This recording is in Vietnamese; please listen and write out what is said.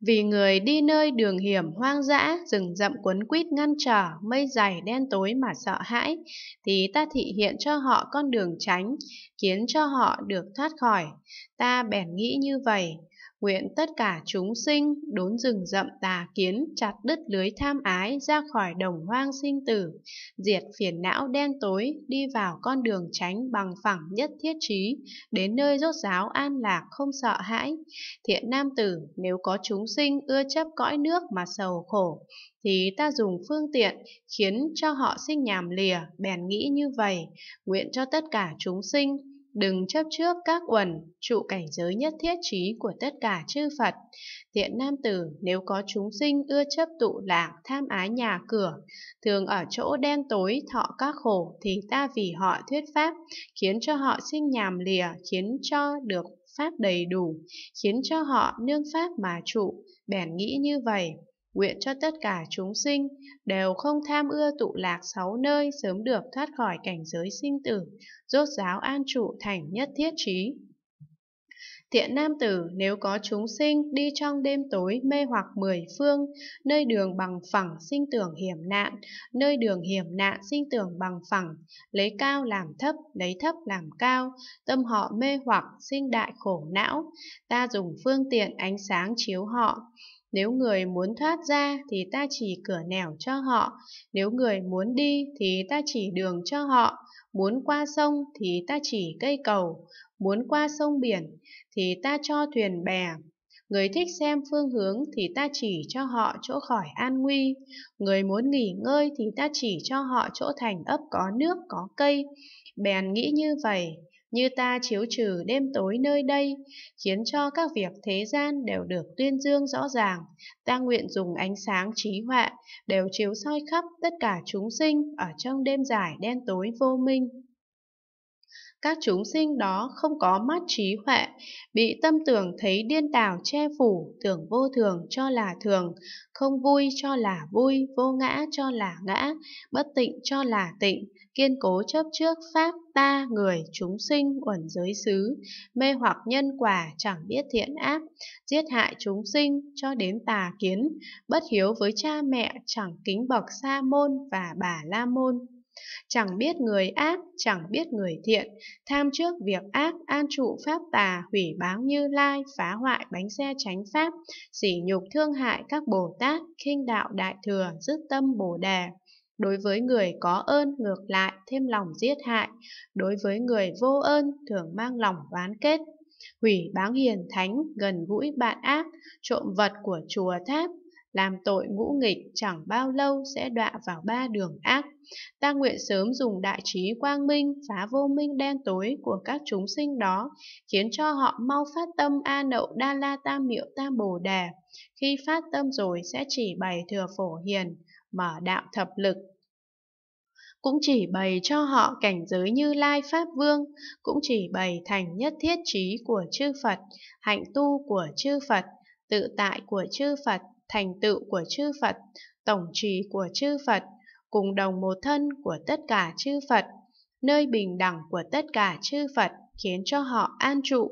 Vì người đi nơi đường hiểm hoang dã, rừng rậm quấn quýt ngăn trở, mây dày đen tối mà sợ hãi, thì ta thị hiện cho họ con đường tránh, khiến cho họ được thoát khỏi. Ta bèn nghĩ như vậy, Nguyện tất cả chúng sinh đốn rừng rậm tà kiến, chặt đứt lưới tham ái ra khỏi đồng hoang sinh tử, diệt phiền não đen tối, đi vào con đường tránh bằng phẳng nhất thiết trí, đến nơi rốt giáo an lạc không sợ hãi. Thiện nam tử, nếu có chúng sinh ưa chấp cõi nước mà sầu khổ, thì ta dùng phương tiện khiến cho họ sinh nhàm lìa, bèn nghĩ như vậy, nguyện cho tất cả chúng sinh Đừng chấp trước các uẩn, trụ cảnh giới nhất thiết trí của tất cả chư Phật. thiện nam tử, nếu có chúng sinh ưa chấp tụ lạc, tham ái nhà cửa, thường ở chỗ đen tối thọ các khổ, thì ta vì họ thuyết pháp, khiến cho họ sinh nhàm lìa, khiến cho được pháp đầy đủ, khiến cho họ nương pháp mà trụ, bèn nghĩ như vậy nguyện cho tất cả chúng sinh đều không tham ưa tụ lạc sáu nơi sớm được thoát khỏi cảnh giới sinh tử, rốt giáo an trụ thành nhất thiết trí. Thiện nam tử nếu có chúng sinh đi trong đêm tối mê hoặc mười phương, nơi đường bằng phẳng sinh tưởng hiểm nạn, nơi đường hiểm nạn sinh tưởng bằng phẳng, lấy cao làm thấp, lấy thấp làm cao, tâm họ mê hoặc sinh đại khổ não, ta dùng phương tiện ánh sáng chiếu họ, nếu người muốn thoát ra thì ta chỉ cửa nẻo cho họ, nếu người muốn đi thì ta chỉ đường cho họ, muốn qua sông thì ta chỉ cây cầu, muốn qua sông biển thì ta cho thuyền bè. Người thích xem phương hướng thì ta chỉ cho họ chỗ khỏi an nguy, người muốn nghỉ ngơi thì ta chỉ cho họ chỗ thành ấp có nước, có cây. Bèn nghĩ như vậy, như ta chiếu trừ đêm tối nơi đây, khiến cho các việc thế gian đều được tuyên dương rõ ràng. Ta nguyện dùng ánh sáng trí huệ, đều chiếu soi khắp tất cả chúng sinh ở trong đêm dài đen tối vô minh. Các chúng sinh đó không có mắt trí huệ, bị tâm tưởng thấy điên đảo che phủ, tưởng vô thường cho là thường, không vui cho là vui, vô ngã cho là ngã, bất tịnh cho là tịnh, kiên cố chấp trước pháp ta người chúng sinh uẩn giới xứ mê hoặc nhân quả chẳng biết thiện ác giết hại chúng sinh cho đến tà kiến bất hiếu với cha mẹ chẳng kính bậc sa môn và bà la môn chẳng biết người ác, chẳng biết người thiện, tham trước việc ác, an trụ pháp tà, hủy báng như lai, phá hoại bánh xe tránh pháp, sỉ nhục thương hại các Bồ Tát, khinh đạo đại thừa, dứt tâm Bồ Đề. Đối với người có ơn ngược lại thêm lòng giết hại, đối với người vô ơn thường mang lòng oán kết. Hủy báng hiền thánh gần gũi bạn ác, trộm vật của chùa tháp, làm tội ngũ nghịch chẳng bao lâu sẽ đọa vào ba đường ác. Ta nguyện sớm dùng đại trí quang minh phá vô minh đen tối của các chúng sinh đó, khiến cho họ mau phát tâm A Nậu Đa La Tam Miệu Tam Bồ Đề. Khi phát tâm rồi sẽ chỉ bày thừa phổ hiền, mở đạo thập lực. Cũng chỉ bày cho họ cảnh giới như Lai Pháp Vương, cũng chỉ bày thành nhất thiết trí của chư Phật, hạnh tu của chư Phật, tự tại của chư Phật, thành tựu của chư Phật, tổng trì của chư Phật, cùng đồng một thân của tất cả chư Phật, nơi bình đẳng của tất cả chư Phật, khiến cho họ an trụ.